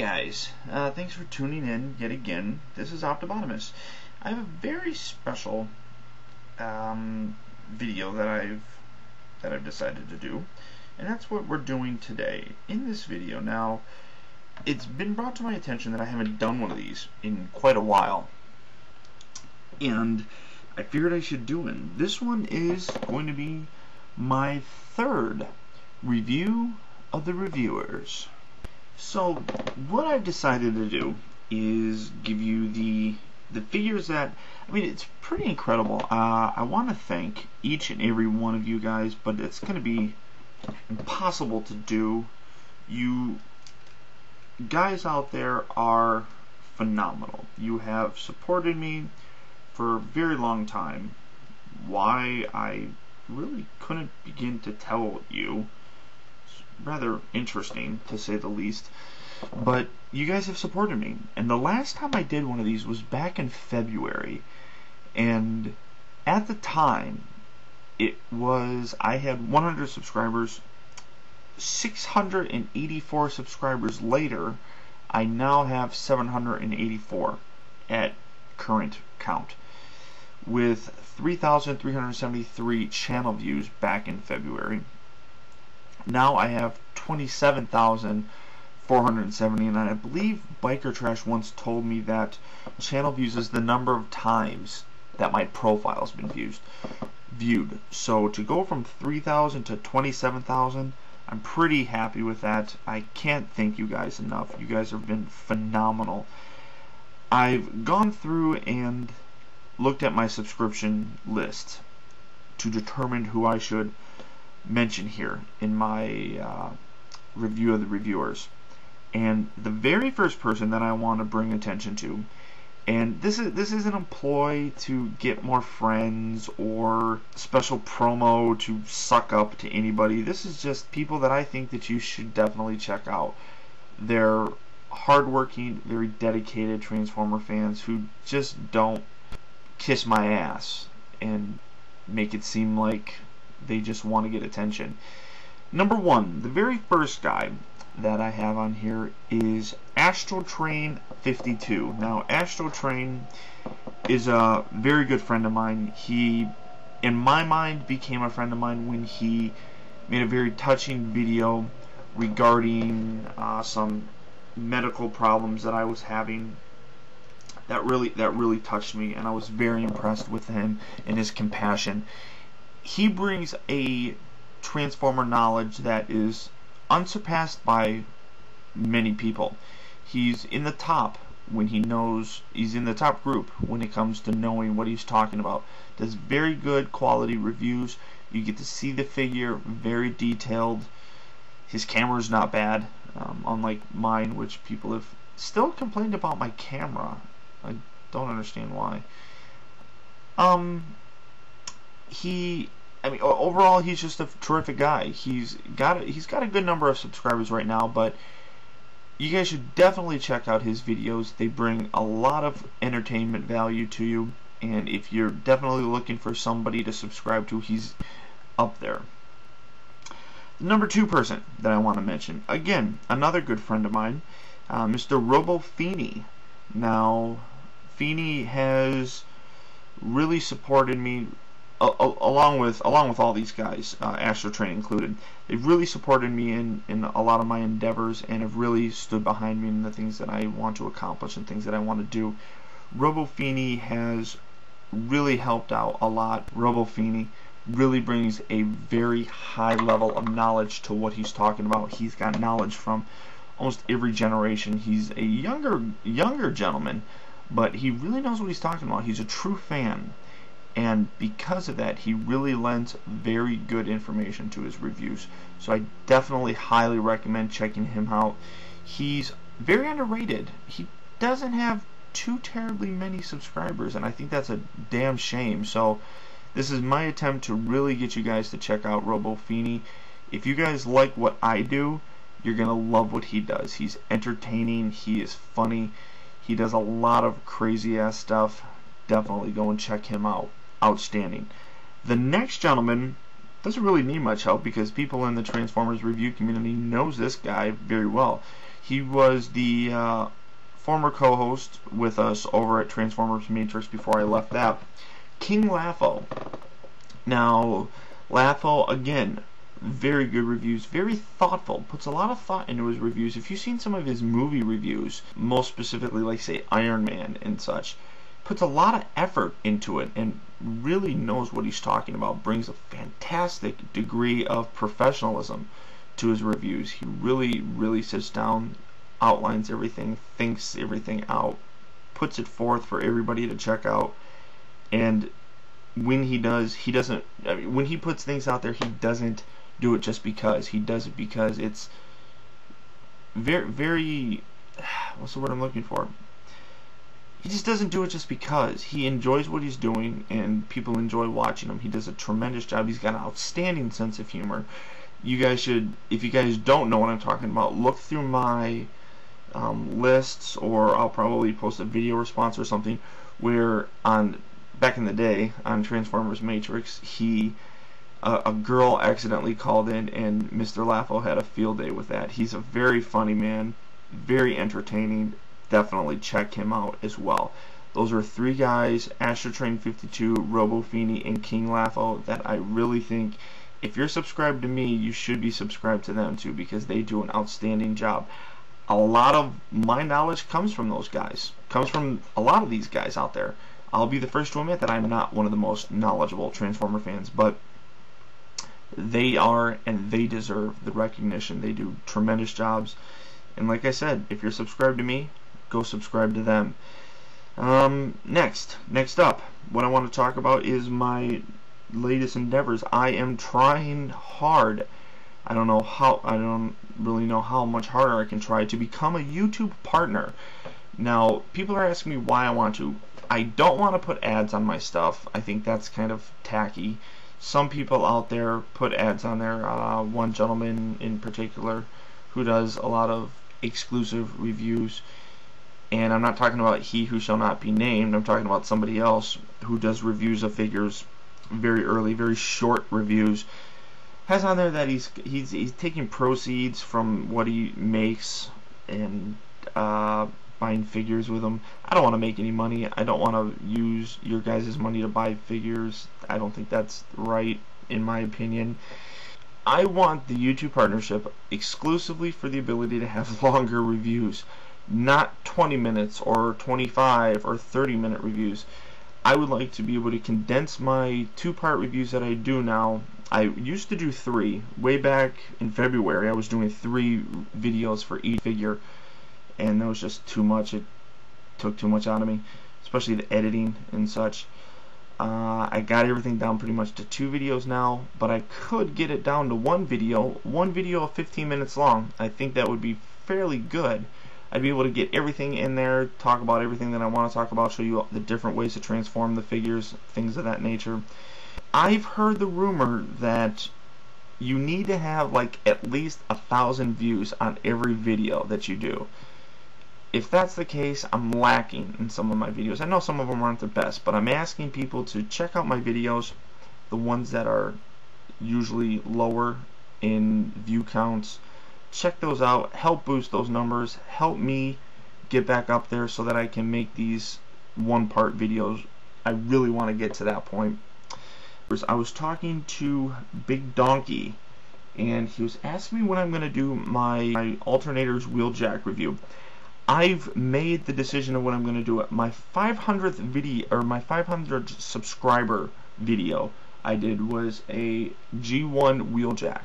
guys, uh, thanks for tuning in yet again. This is Optibotimus. I have a very special um, video that I've that I've decided to do, and that's what we're doing today. In this video, now, it's been brought to my attention that I haven't done one of these in quite a while, and I figured I should do one. This one is going to be my third review of the reviewers. So what I've decided to do is give you the the figures that I mean it's pretty incredible. Uh, I want to thank each and every one of you guys, but it's going to be impossible to do. You guys out there are phenomenal. You have supported me for a very long time. Why I really couldn't begin to tell you rather interesting, to say the least. But you guys have supported me. And the last time I did one of these was back in February. And at the time, it was, I had 100 subscribers. 684 subscribers later, I now have 784 at current count. With 3,373 channel views back in February now I have 27,470 and I believe Biker Trash once told me that channel views is the number of times that my profile has been viewed. viewed. So to go from 3,000 to 27,000 I'm pretty happy with that. I can't thank you guys enough. You guys have been phenomenal. I've gone through and looked at my subscription list to determine who I should mention here in my uh, review of the reviewers. And the very first person that I want to bring attention to, and this is this isn't a ploy to get more friends or special promo to suck up to anybody. This is just people that I think that you should definitely check out. They're hardworking, very dedicated Transformer fans who just don't kiss my ass and make it seem like they just want to get attention. Number one, the very first guy that I have on here is Astrotrain 52. Now, Astrotrain is a very good friend of mine. He, in my mind, became a friend of mine when he made a very touching video regarding uh, some medical problems that I was having. That really, that really touched me, and I was very impressed with him and his compassion he brings a Transformer knowledge that is unsurpassed by many people. He's in the top when he knows he's in the top group when it comes to knowing what he's talking about. Does very good quality reviews. You get to see the figure very detailed. His camera's not bad, um, unlike mine, which people have still complained about my camera. I don't understand why. Um, he I mean overall he's just a terrific guy. He's got a, he's got a good number of subscribers right now, but you guys should definitely check out his videos. They bring a lot of entertainment value to you, and if you're definitely looking for somebody to subscribe to, he's up there. The Number two person that I want to mention, again, another good friend of mine, uh, Mr. Robo Feeney. Now, Feeney has really supported me along with along with all these guys, uh, Astrotrain included, they've really supported me in in a lot of my endeavors and have really stood behind me in the things that I want to accomplish and things that I want to do. RoboFeeney has really helped out a lot. RoboFeeney really brings a very high level of knowledge to what he's talking about. He's got knowledge from almost every generation. He's a younger younger gentleman, but he really knows what he's talking about. He's a true fan and because of that he really lends very good information to his reviews. So I definitely highly recommend checking him out. He's very underrated. He doesn't have too terribly many subscribers and I think that's a damn shame. So this is my attempt to really get you guys to check out RoboFeeney if you guys like what I do you're gonna love what he does. He's entertaining. He is funny. He does a lot of crazy ass stuff. Definitely go and check him out outstanding. The next gentleman doesn't really need much help because people in the Transformers review community knows this guy very well. He was the uh, former co-host with us over at Transformers Matrix before I left that. King Laffo. Now, Laffo, again, very good reviews, very thoughtful, puts a lot of thought into his reviews. If you've seen some of his movie reviews, most specifically, like, say, Iron Man and such, puts a lot of effort into it and really knows what he's talking about, brings a fantastic degree of professionalism to his reviews. He really, really sits down, outlines everything, thinks everything out, puts it forth for everybody to check out, and when he does, he doesn't. I mean, when he puts things out there, he doesn't do it just because. He does it because it's very, very. What's the word I'm looking for? He just doesn't do it just because. He enjoys what he's doing, and people enjoy watching him. He does a tremendous job. He's got an outstanding sense of humor. You guys should, if you guys don't know what I'm talking about, look through my um, lists, or I'll probably post a video response or something where on back in the day on Transformers Matrix, he uh, a girl accidentally called in, and Mr. Laffo had a field day with that. He's a very funny man, very entertaining. Definitely check him out as well. Those are three guys, Astrotrain 52, Robo Feeney, and King Laffo, that I really think if you're subscribed to me, you should be subscribed to them too because they do an outstanding job. A lot of my knowledge comes from those guys, comes from a lot of these guys out there. I'll be the first to admit that I'm not one of the most knowledgeable Transformer fans, but they are and they deserve the recognition. They do tremendous jobs. And like I said, if you're subscribed to me, go subscribe to them. Um, next, next up, what I want to talk about is my latest endeavors. I am trying hard. I don't know how, I don't really know how much harder I can try to become a YouTube partner. Now, people are asking me why I want to. I don't want to put ads on my stuff. I think that's kind of tacky. Some people out there put ads on there. Uh, one gentleman in particular who does a lot of exclusive reviews. And I'm not talking about he who shall not be named. I'm talking about somebody else who does reviews of figures very early, very short reviews. Has on there that he's he's he's taking proceeds from what he makes and uh, buying figures with them. I don't want to make any money. I don't want to use your guys' money to buy figures. I don't think that's right, in my opinion. I want the YouTube partnership exclusively for the ability to have longer reviews, not 20 minutes or 25 or 30 minute reviews. I would like to be able to condense my two-part reviews that I do now. I used to do three. Way back in February, I was doing three videos for each figure and that was just too much. It took too much out of me, especially the editing and such. Uh, I got everything down pretty much to two videos now, but I could get it down to one video, one video of 15 minutes long. I think that would be fairly good. I'd be able to get everything in there, talk about everything that I want to talk about, show you the different ways to transform the figures, things of that nature. I've heard the rumor that you need to have like at least a thousand views on every video that you do if that's the case, I'm lacking in some of my videos. I know some of them aren't the best, but I'm asking people to check out my videos, the ones that are usually lower in view counts. Check those out, help boost those numbers, help me get back up there so that I can make these one part videos. I really want to get to that point. I was talking to Big Donkey and he was asking me when I'm going to do my, my alternators wheeljack review. I've made the decision of what I'm going to do it. My 500th video, or my 500 subscriber video I did was a G1 wheeljack.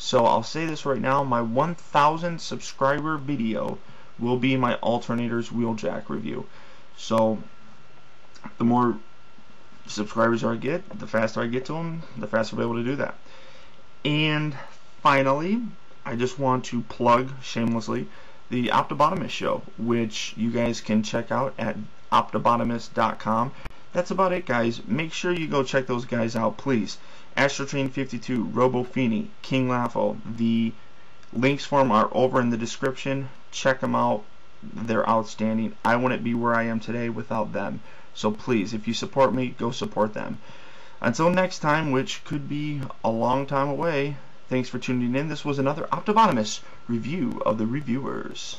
So I'll say this right now, my 1000 subscriber video will be my alternators wheeljack review. So the more subscribers I get, the faster I get to them, the faster I'll be able to do that. And finally, I just want to plug shamelessly the Optibotimus Show, which you guys can check out at optibotimus.com. That's about it, guys. Make sure you go check those guys out, please. Astrotrain 52, Robo Feeney, King Laffo. The links for them are over in the description. Check them out. They're outstanding. I wouldn't be where I am today without them. So please, if you support me, go support them. Until next time, which could be a long time away, thanks for tuning in. This was another Optibotimus review of the reviewers.